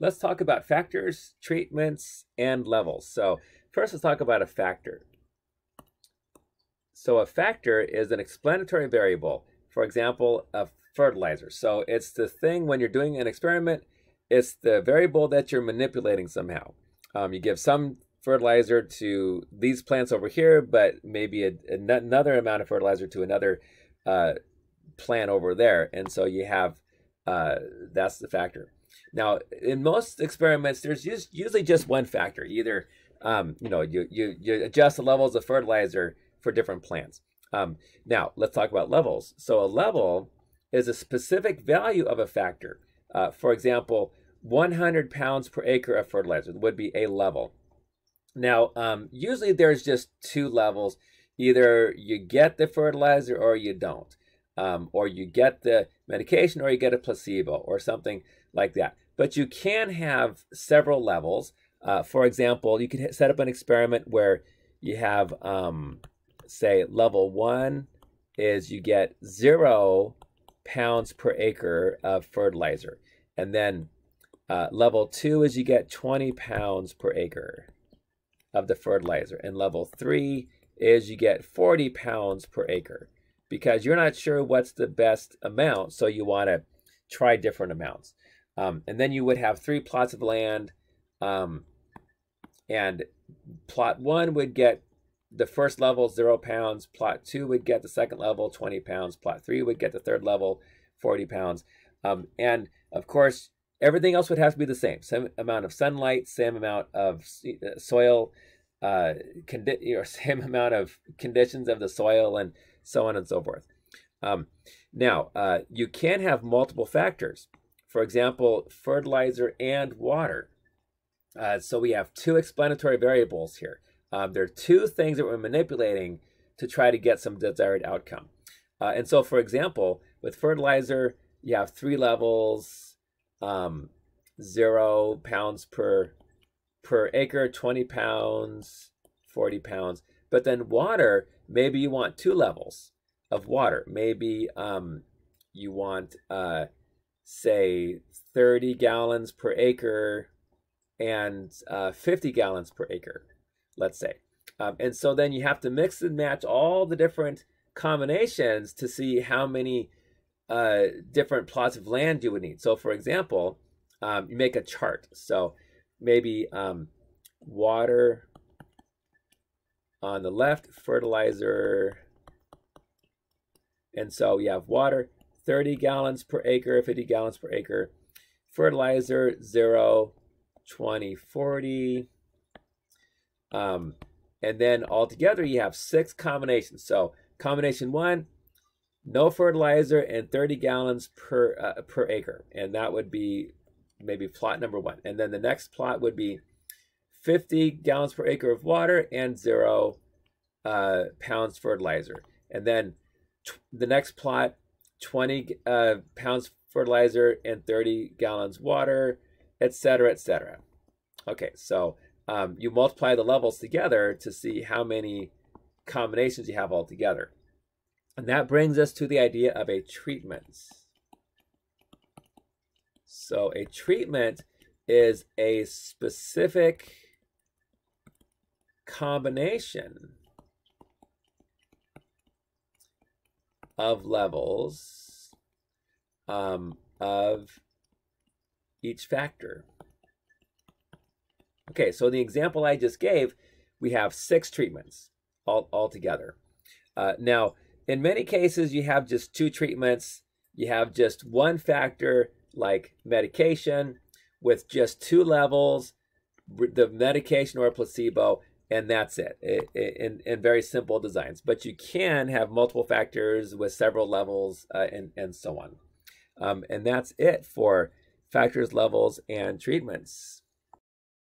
let's talk about factors, treatments, and levels. So first let's talk about a factor. So a factor is an explanatory variable, for example, a fertilizer. So it's the thing when you're doing an experiment, it's the variable that you're manipulating somehow. Um, you give some fertilizer to these plants over here, but maybe a, another amount of fertilizer to another uh, plant over there. And so you have, uh, that's the factor. Now, in most experiments, there's just, usually just one factor. Either, um, you know, you, you, you adjust the levels of fertilizer for different plants. Um, now, let's talk about levels. So a level is a specific value of a factor. Uh, for example, 100 pounds per acre of fertilizer would be a level. Now, um, usually there's just two levels. Either you get the fertilizer or you don't. Um, or you get the medication or you get a placebo or something like that. But you can have several levels. Uh, for example, you could set up an experiment where you have, um, say, level one is you get zero pounds per acre of fertilizer. And then uh, level two is you get 20 pounds per acre of the fertilizer. And level three is you get 40 pounds per acre because you're not sure what's the best amount. So you want to try different amounts. Um, and then you would have three plots of land. Um, and plot one would get the first level, zero pounds. Plot two would get the second level, 20 pounds. Plot three would get the third level, 40 pounds. Um, and of course, Everything else would have to be the same. Same amount of sunlight, same amount of uh, soil, uh, condi- or same amount of conditions of the soil, and so on and so forth. Um, now, uh, you can have multiple factors. For example, fertilizer and water. Uh, so we have two explanatory variables here. Um, there are two things that we're manipulating to try to get some desired outcome. Uh, and so, for example, with fertilizer, you have three levels, um, zero pounds per per acre, 20 pounds, 40 pounds. But then water, maybe you want two levels of water. Maybe um, you want, uh, say, 30 gallons per acre and uh, 50 gallons per acre, let's say. Um, and so then you have to mix and match all the different combinations to see how many uh, different plots of land you would need. So, for example, um, you make a chart. So maybe um, water on the left, fertilizer. And so you have water, 30 gallons per acre, 50 gallons per acre. Fertilizer, 0, 20, 40. Um, and then altogether you have six combinations. So combination one, no fertilizer and 30 gallons per uh, per acre and that would be maybe plot number one and then the next plot would be 50 gallons per acre of water and zero uh, pounds fertilizer and then the next plot 20 uh, pounds fertilizer and 30 gallons water etc etc okay so um, you multiply the levels together to see how many combinations you have altogether and that brings us to the idea of a treatment. So a treatment is a specific combination of levels um, of each factor. Okay, so the example I just gave, we have six treatments all, all together. Uh, now, in many cases, you have just two treatments. You have just one factor like medication with just two levels, the medication or placebo, and that's it in, in very simple designs. But you can have multiple factors with several levels uh, and, and so on. Um, and that's it for factors, levels, and treatments.